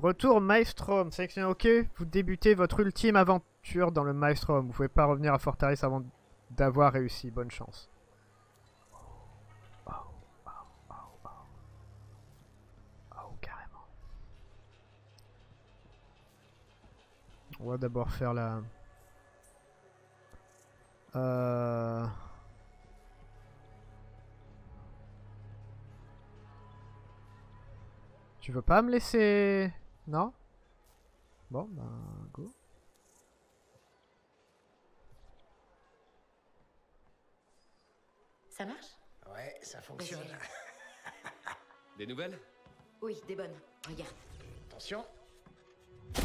Retour Maelstrom. Sélectionnez OK. Vous débutez votre ultime aventure dans le Maelstrom. Vous pouvez pas revenir à Fortaris avant d'avoir réussi. Bonne chance. Oh, oh, oh, oh. Carrément. On va d'abord faire la... Euh... Tu veux pas me laisser... Non? Bon, bah, go. Ça marche? Ouais, ça fonctionne. Des nouvelles? Oui, des bonnes. Regarde. Attention.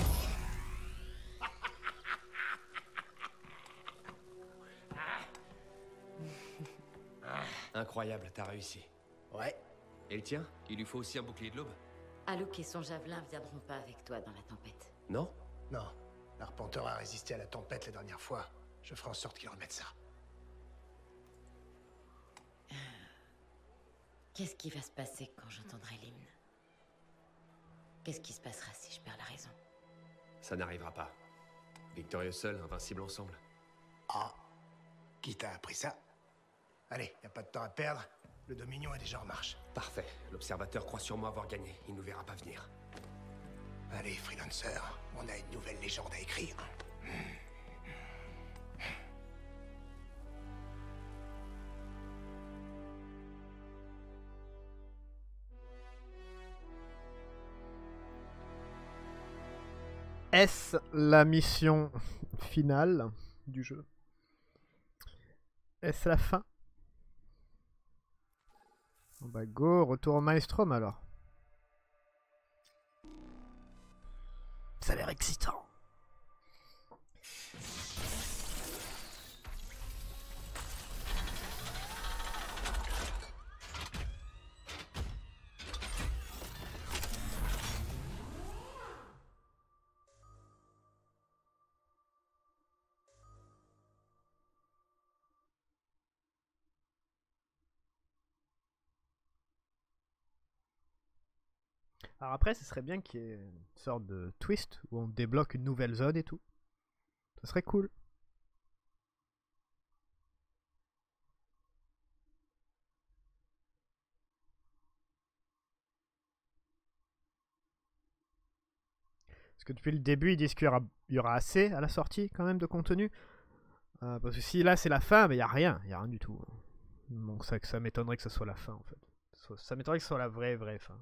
Incroyable, t'as réussi. Ouais. Et le tien? Il lui faut aussi un bouclier de l'aube? Alouk et son javelin viendront pas avec toi dans la tempête. Non? Non. L'arpenteur a résisté à la tempête la dernière fois. Je ferai en sorte qu'il remette ça. Qu'est-ce qui va se passer quand j'entendrai l'hymne? Qu'est-ce qui se passera si je perds la raison? Ça n'arrivera pas. Victorieux seul, invincible ensemble. Ah. Qui t'a appris ça? Allez, y a pas de temps à perdre. Le Dominion est déjà en marche. Parfait. L'observateur croit sûrement avoir gagné. Il nous verra pas venir. Allez, freelancer, on a une nouvelle légende à écrire. Est-ce la mission finale du jeu? Est-ce la fin? Bon bah go, retour au Maelstrom alors. Ça a l'air excitant. Alors après, ce serait bien qu'il y ait une sorte de twist où on débloque une nouvelle zone et tout. Ce serait cool. Parce que depuis le début, ils disent qu'il y aura, assez à la sortie quand même de contenu. Euh, parce que si là c'est la fin, il n'y a rien, il n'y a rien du tout. Donc ça, m'étonnerait que ce soit la fin en fait. Ça m'étonnerait que ce soit la vraie vraie fin.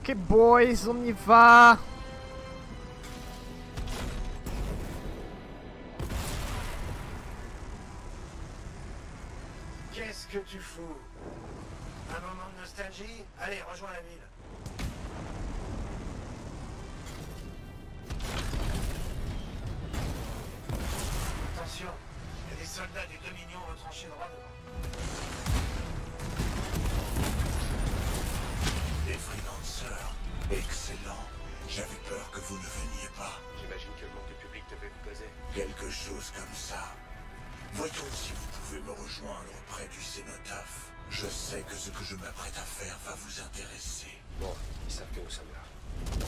Ok boys, J'avais peur que vous ne veniez pas. J'imagine que le manque de public devait vous peser. Quelque chose comme ça. Voyons si vous pouvez me rejoindre près du cénotaphe. Je sais que ce que je m'apprête à faire va vous intéresser. Bon, ils savent que nous sommes là.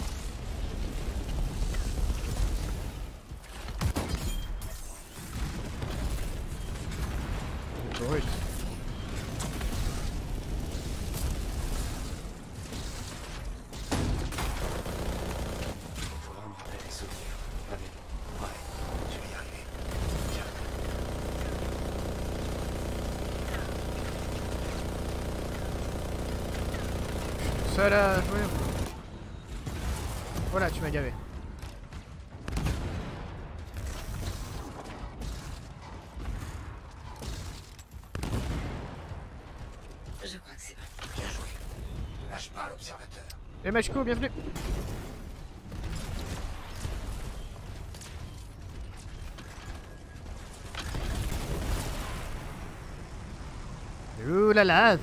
Voilà, tu m'as gavé. Je crois que c'est bon. Bien joué. Lâche pas l'observateur. Eh, Et Machiko, bienvenue. Ouh la lave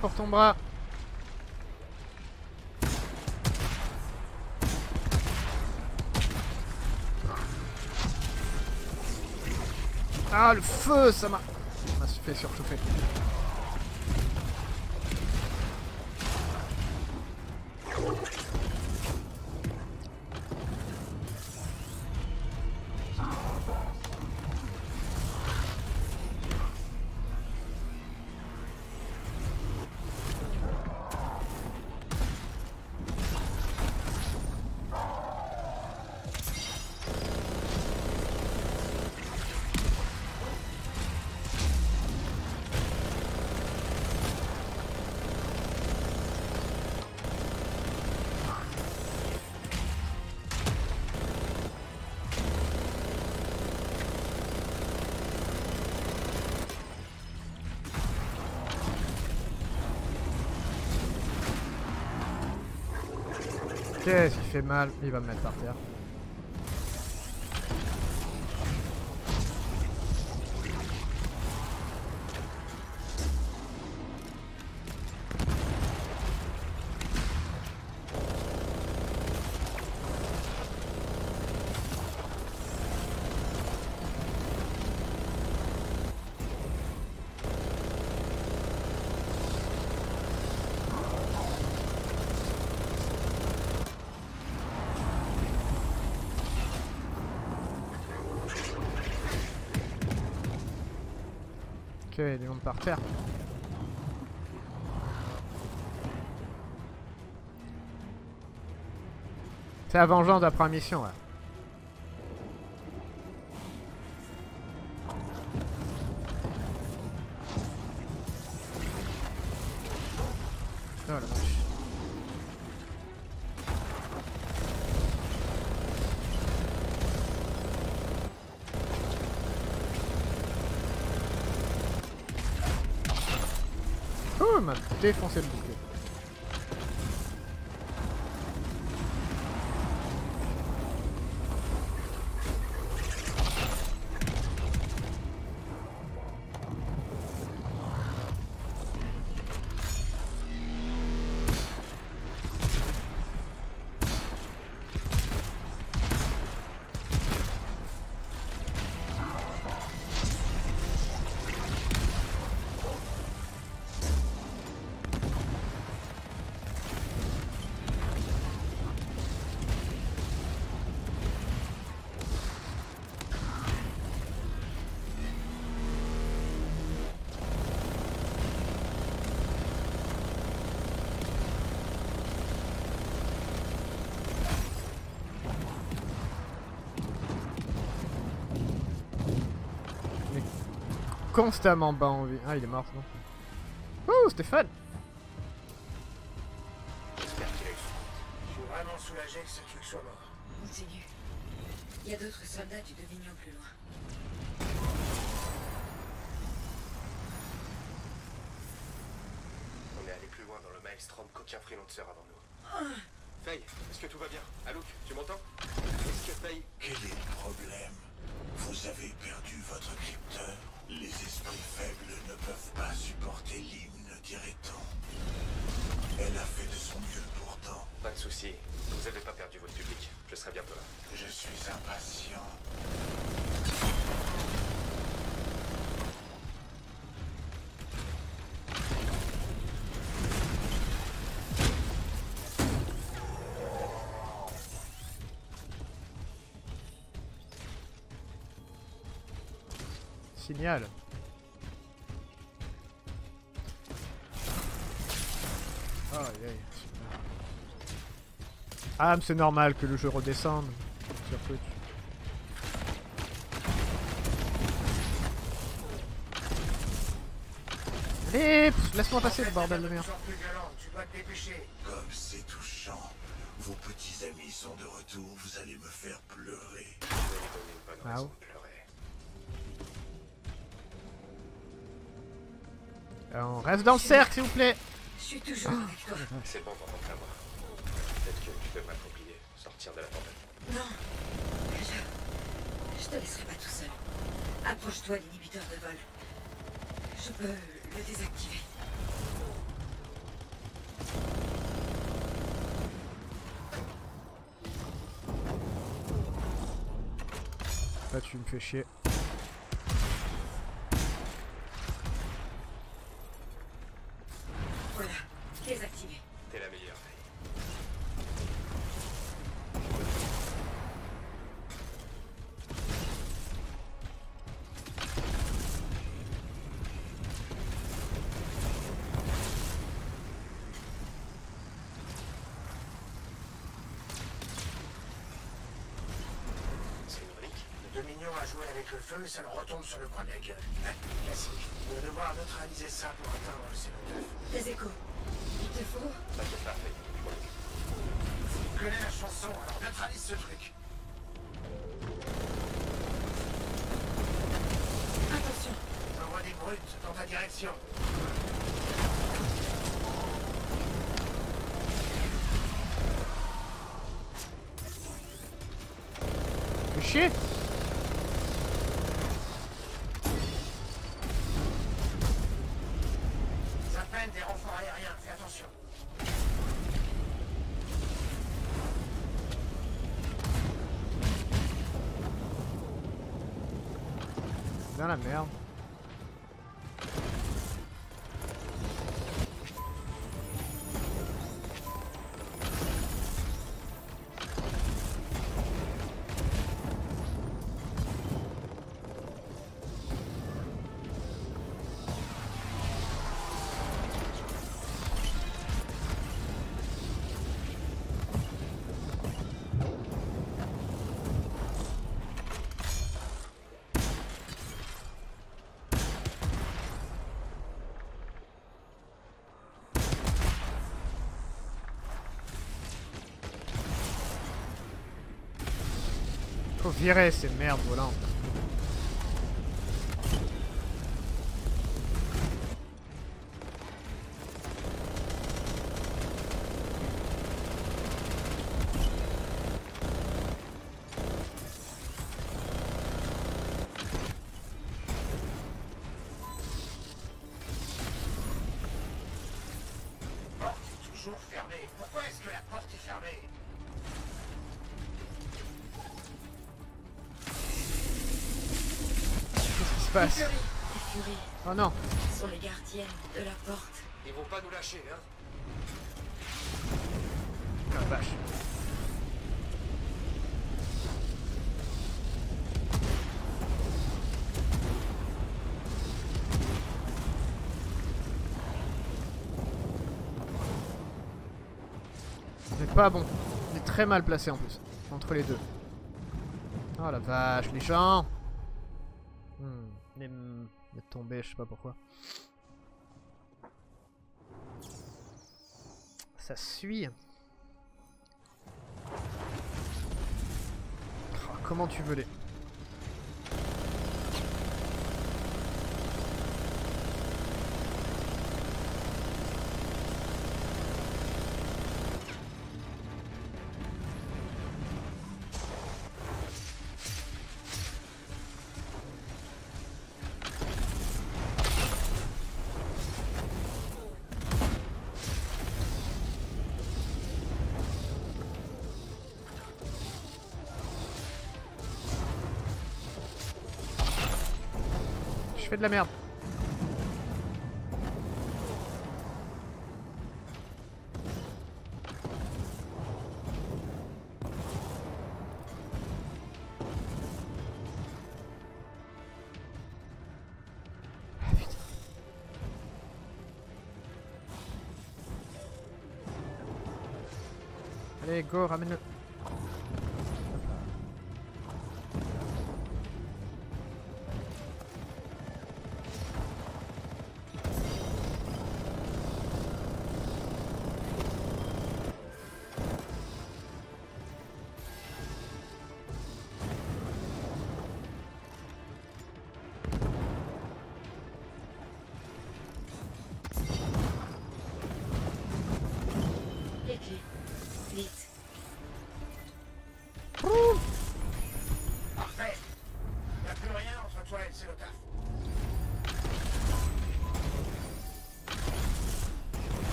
Pour ton bras. Ah le feu ça m'a ça m'a fait surchauffer. Qu'est-ce fait mal? Il va me mettre par terre. C'est la vengeance première mission, ouais. M'a défoncé le bouclier. Constamment bas en vie. Ah, il est mort, bon. Oh, Stéphane J'espère qu'il a eu son Je suis vraiment soulagé que ce truc soit mort. Continue. Il y a d'autres soldats du Dominion plus loin. On est allé plus loin dans le maelstrom qu'aucun freelancer avant nous. Faye, est-ce que tout va bien? Alouk, tu m'entends? Est-ce que Faye... Quel est le problème? Vous avez perdu votre crypteur? Les esprits faibles ne peuvent pas supporter l'hymne, dirait-on. Elle a fait de son mieux pourtant. Pas de soucis. Vous avez pas perdu votre public. Je serai bientôt là. Je suis impatient. Aïe, aïe. Ah, mais c'est normal que le jeu redescende sur Twitch. Allez, laisse-moi passer le bordel de merde. Comme c'est touchant. Vos petits amis sont de retour, vous allez me faire pleurer. Ah Alors, on reste dans le cercle, s'il vous plaît. Je suis toujours avec toi. C'est bon d'entendre ta voix. Peut-être que tu devrais t'oublier, sortir de la tempête. Non. Je... Je te laisserai pas tout seul. Approche-toi de l'inhibiteur de vol. Je peux le désactiver. Là, tu me fais chier. Voilà. Désactivé. T'es la Dominion a joué avec le feu et ça le retombe sur le coin de la gueule. Classique. On va devoir neutraliser ça pour atteindre le cénotaphe. Des échos. Il te faut. Je m'en occupe. Tu connais la chanson, alors neutralise ce truc. Attention. J'envoie des brutes dans ta direction. Fais Dans la virer ces merdes volantes. Fermée. Pourquoi est-ce que la porte est fermée? Se passe Oh non sont les gardiennes de la porte. Ils vont pas nous lâcher, hein Oh la vache. On est pas bon. On est très mal placé en plus. Entre les deux. Oh la vache, les gens tombé, je sais pas pourquoi. Ça suit. Oh, comment tu veux les... fais de la merde. Ah. Allez, go, ramène-le.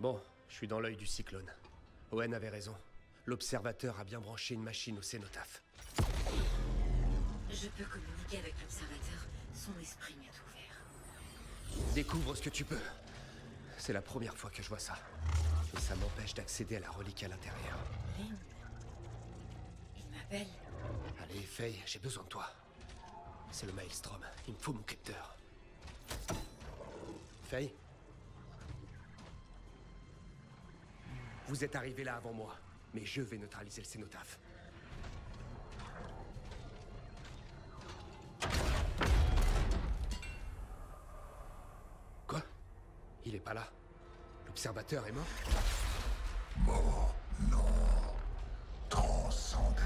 Bon, je suis dans l'œil du cyclone. Owen avait raison. L'observateur a bien branché une machine au cénotaphe. Je peux communiquer avec l'observateur. Son esprit m'est ouvert. Découvre ce que tu peux. C'est la première fois que je vois ça. Et ça m'empêche d'accéder à la relique à l'intérieur. Lynn. Il m'appelle. Allez, Faye, j'ai besoin de toi. C'est le Maelstrom. Il me faut mon capteur. Faye Vous êtes arrivé là avant moi, mais je vais neutraliser le cénotaphe. Il est pas là. L'observateur est mort Mort, non. Transcendé.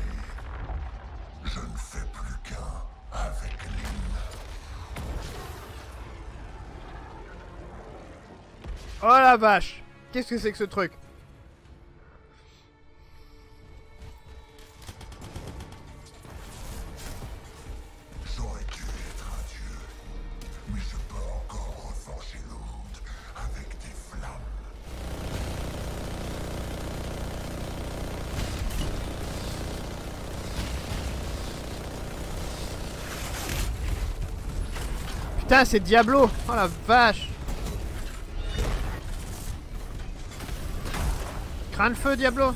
Je ne fais plus qu'un avec Lynn. Oh la vache Qu'est-ce que c'est que ce truc? Putain, c'est Diablo. Oh la vache. Crains le feu, Diablo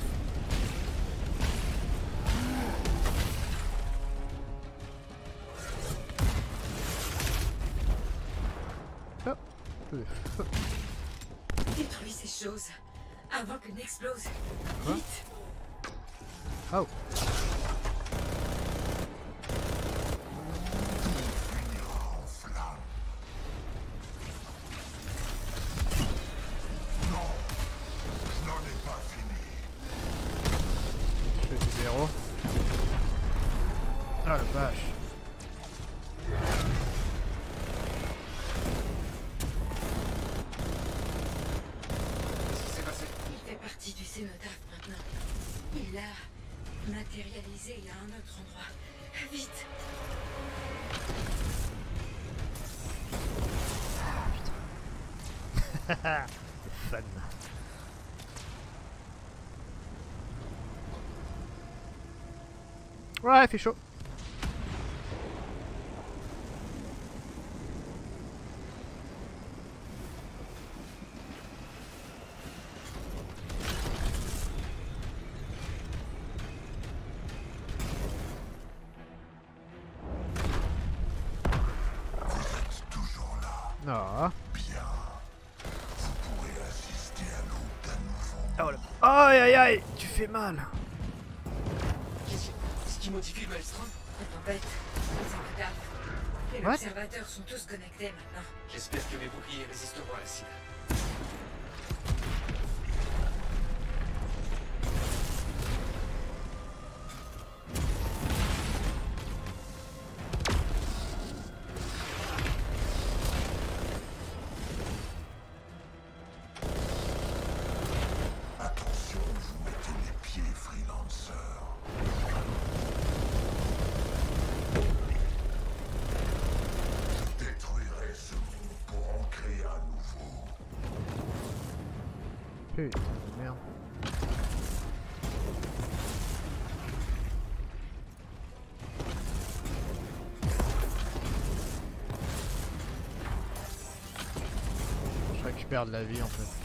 cénotaphe maintenant. Il l'a matérialisé à un autre endroit. Vite. C'est fun Ouais, il fait chaud mal Qu'est-ce qui- modifie le Maelstrom La tempête. Le cénotaphe. Et What? l'observateur sont tous connectés maintenant. J'espère que mes boucliers résisteront à l'acide. Je récupère de la vie en fait.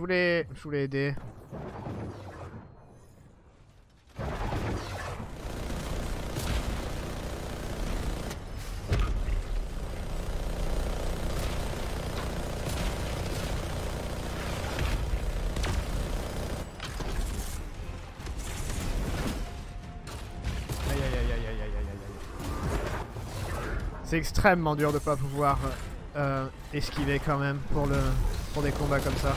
Voulais, je voulais aider. C'est extrêmement dur de pas pouvoir euh, esquiver quand même pour le pour des combats comme ça.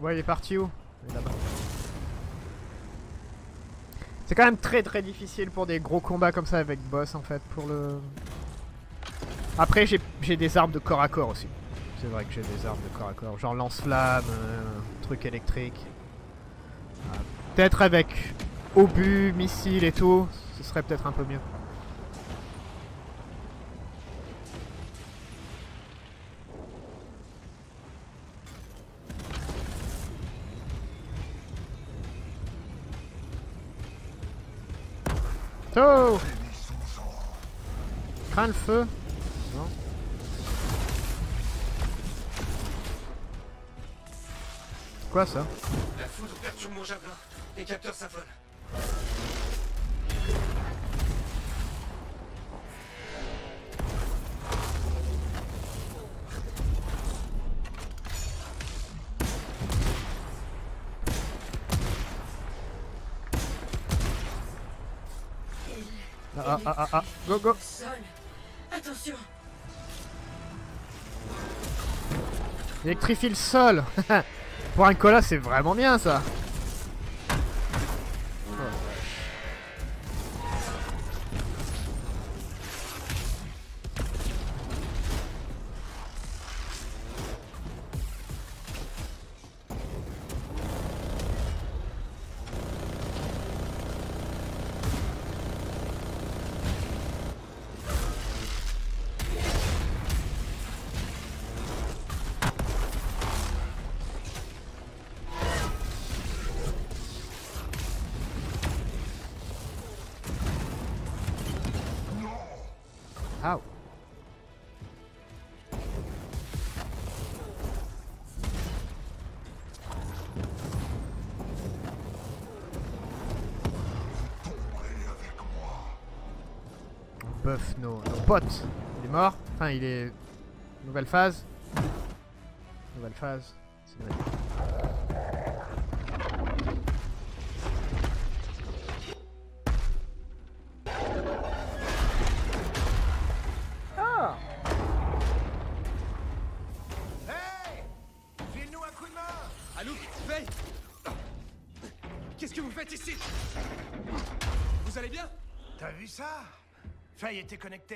Ouais, il est parti où. C'est quand même très très difficile pour des gros combats comme ça avec boss en fait pour le. Après j'ai j'ai des armes de corps à corps aussi. C'est vrai que j'ai des armes de corps à corps, genre lance-flamme, euh, truc électrique. Ah, peut-être avec obus, missiles et tout, ce serait peut-être un peu mieux. Feu Non Quoi ça La foudre perturbe mon javelin. Les capteurs s'affolent. Ah ah ah ah, ah. Go go Électrifie le sol. Pour un cola c'est vraiment bien ça nos, potes. Il est mort. Enfin, il est... Nouvelle phase. Nouvelle phase. cinématique. Ah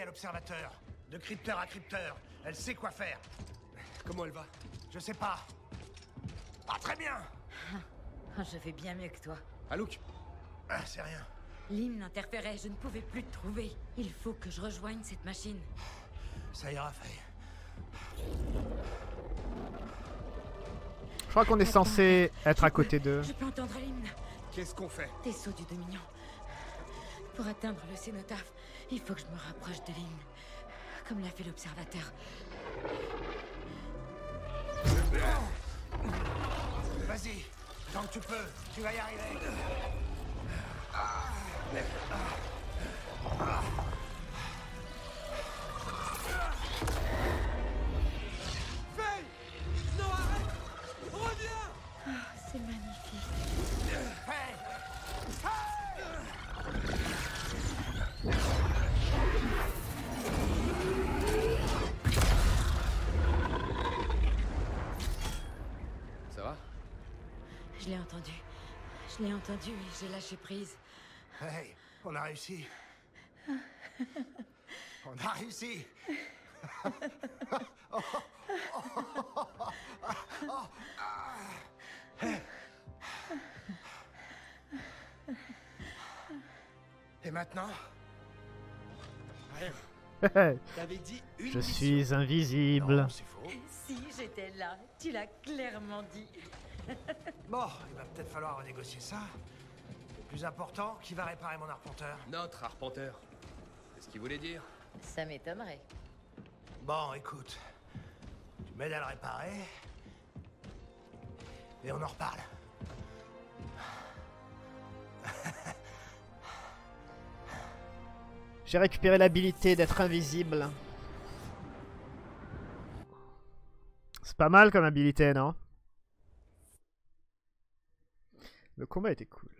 à l'observateur. De crypteur à crypteur. Elle sait quoi faire. Comment elle va? Je sais pas. Pas très bien Je vais bien mieux que toi. Alouk Ah, c'est rien. L'hymne interférait, je ne pouvais plus te trouver. Il faut que je rejoigne cette machine. Ça ira, Faye. Je crois qu'on est censé être à côté d'eux. Je peux entendre l'hymne. Qu'est-ce qu'on fait? Tes sauts du Dominion. Pour atteindre le cénotaphe, il faut que je me rapproche de Lynn. Comme l'a fait l'observateur. Vas-y, tant que tu peux, tu vas y arriver. Faye Je l'ai entendu et j'ai lâché prise. Hey, on a réussi. On a réussi. Et maintenant? T'avais dit une Je mission. suis invisible. Non, c'est faux. Si j'étais là, tu l'as clairement dit. Bon, il va peut-être falloir renégocier ça. Le plus important, qui va réparer mon arpenteur? Notre arpenteur. C'est ce qu'il voulait dire Ça m'étonnerait. Bon, écoute. Tu m'aides à le réparer. Et on en reparle. J'ai récupéré l'habilité d'être invisible. C'est pas mal comme habilité, non? Le combat était cool.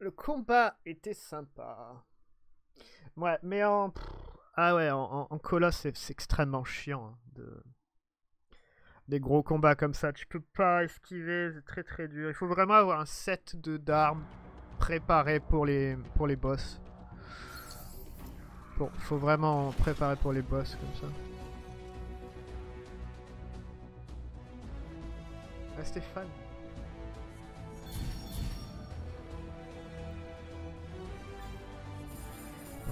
Le combat était sympa. Ouais, mais en... Ah ouais, en, en- c'est extrêmement chiant. hein, de... Des gros combats comme ça, tu peux pas esquiver, c'est très très dur. Il faut vraiment avoir un set d'armes préparé pour les, pour les boss. Bon, faut vraiment préparer pour les boss comme ça. Ah, Stéphane.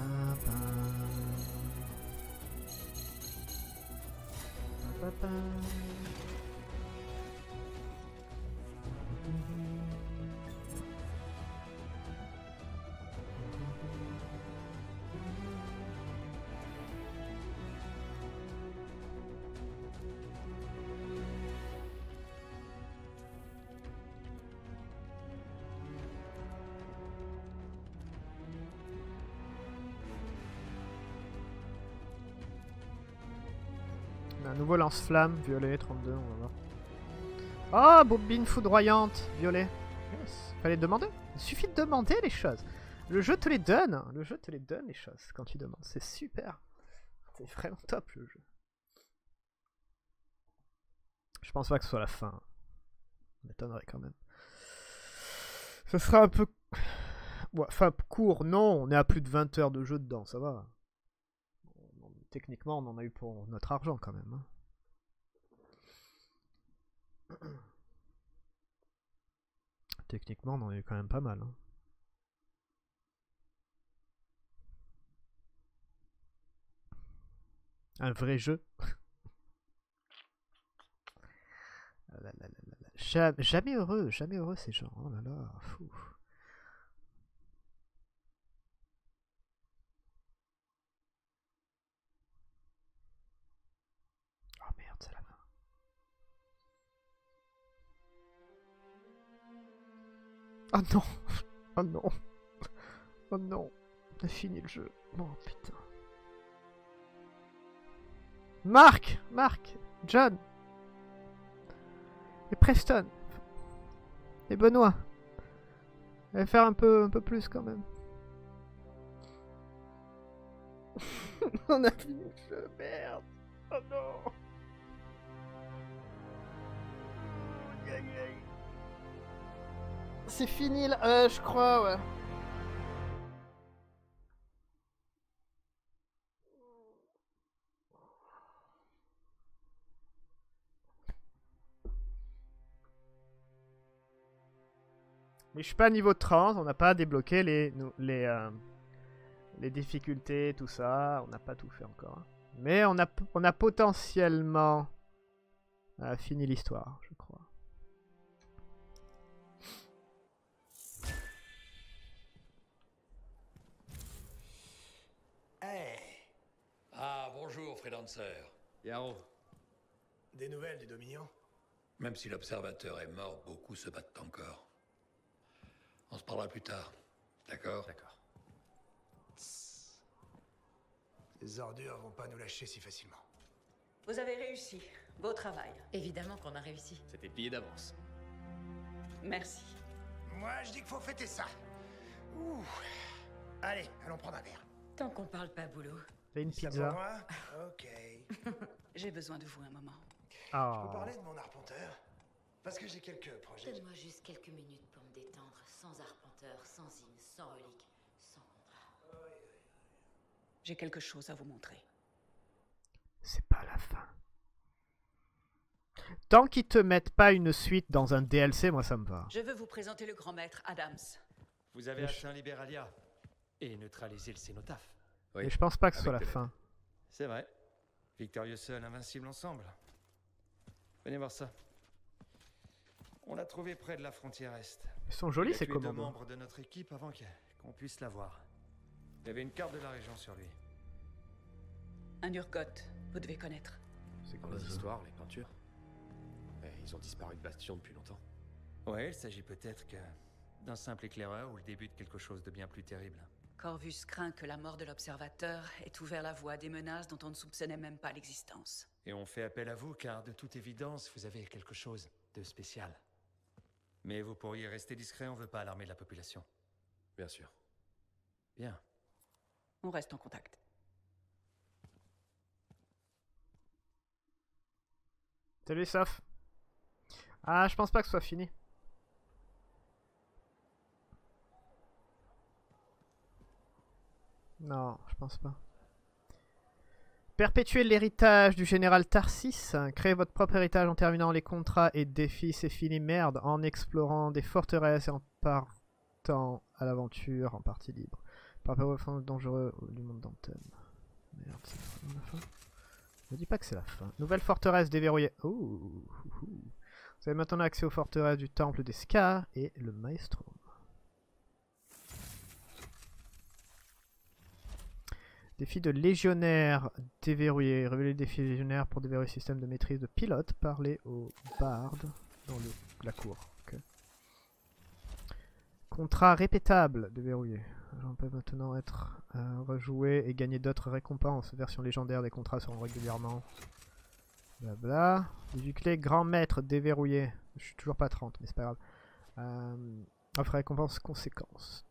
apa apa apa nouveau lance-flamme, violet, 32, on va voir. Oh, bobine foudroyante, violet. Yes. Fallait demander. Il suffit de demander les choses. Le jeu te les donne. Le jeu te les donne les choses quand tu demandes. C'est super. C'est vraiment top le jeu. Je pense pas que ce soit la fin. M'étonnerait quand même. Ce sera un peu... Enfin, court, non. On est à plus de 20 heures de jeu dedans, ça va. Techniquement, on en a eu pour notre argent quand même. hein. Techniquement, on en a eu quand même pas mal. hein. Un vrai jeu. Ah Jamais heureux, jamais heureux ces gens. Oh là là, fou. Oh non. Oh non. Oh non. On a fini le jeu. Oh putain. Marc Marc John! Et Preston! Et Benoît! Va faire un peu, un peu plus quand même. On a fini le jeu, merde. Oh non. C'est fini là, euh, je crois, ouais. Mais je suis pas à niveau 30, on n'a pas débloqué les, les, euh, les difficultés, tout ça, on n'a pas tout fait encore. Mais on a, on a potentiellement euh, fini l'histoire, je crois. Ah, bonjour, Freelancer. Yaro. Des nouvelles du Dominion? Même si l'observateur est mort, beaucoup se battent encore. On se parlera plus tard. D'accord? D'accord. Ces ordures vont pas nous lâcher si facilement. Vous avez réussi. Beau travail. Évidemment qu'on a réussi. C'était plié d'avance. Merci. Moi, je dis qu'il faut fêter ça. Ouh. Allez, allons prendre un verre. Tant qu'on parle pas boulot. T'as une pizza. moi Ok. Je J'ai besoin de vous un moment. Ah. peux parler de mon arpenteur Parce que j'ai quelques projets. Donne-moi juste quelques minutes pour me détendre, sans arpenteur, sans hymne, sans relique, sans contrat. J'ai quelque chose à vous montrer. C'est pas la fin. Tant qu'ils te mettent pas une suite dans un DLC, moi ça me va. Je veux vous présenter le grand maître Adams. Vous avez atteint Liberalia et neutralisé le cénotaphe. Mais je pense pas que ce soit la fin. C'est vrai. Victorieux seul, invincible ensemble. Venez voir ça. On l'a trouvé près de la frontière Est. Ils sont jolis a ces tué deux commandos. membres de notre équipe avant qu'on puisse la voir. Il y avait une carte de la région sur lui. Un Urgot, vous devez connaître. C'est quoi les histoires, les peintures. Mais ils ont disparu de Bastion depuis longtemps. Ouais, il s'agit peut-être que d'un simple éclaireur ou le début de quelque chose de bien plus terrible. Corvus craint que la mort de l'observateur ait ouvert la voie à des menaces dont on ne soupçonnait même pas l'existence. Et on fait appel à vous car de toute évidence, vous avez quelque chose de spécial. Mais vous pourriez rester discret, on veut pas alarmer la population. Bien sûr. Bien. On reste en contact. Salut Saf. Ah, je pense pas que ce soit fini. Non, je pense pas. Perpétuer l'héritage du général Tarsis. Créez votre propre héritage en terminant les contrats et défis, c'est fini merde, en explorant des forteresses et en partant à l'aventure en partie libre. Par au fond dangereux du monde d'Anthem. Merde, c'est la fin. Ne dis pas que c'est la fin. Nouvelle forteresse déverrouillée. Ouh, ouh. Vous avez maintenant accès aux forteresses du temple des Scars et le Maestro. Défi de légionnaire déverrouillé. Révéler le défi légionnaire pour déverrouiller le système de maîtrise de pilote. Parler au barde dans la cour. Contrat répétable déverrouillé. On peut maintenant être euh, rejoué et gagner d'autres récompenses. Version légendaire des contrats seront régulièrement. Blabla. Clé, grand maître déverrouillé. Je suis toujours pas 30, mais c'est pas grave. Euh, offre récompense conséquence.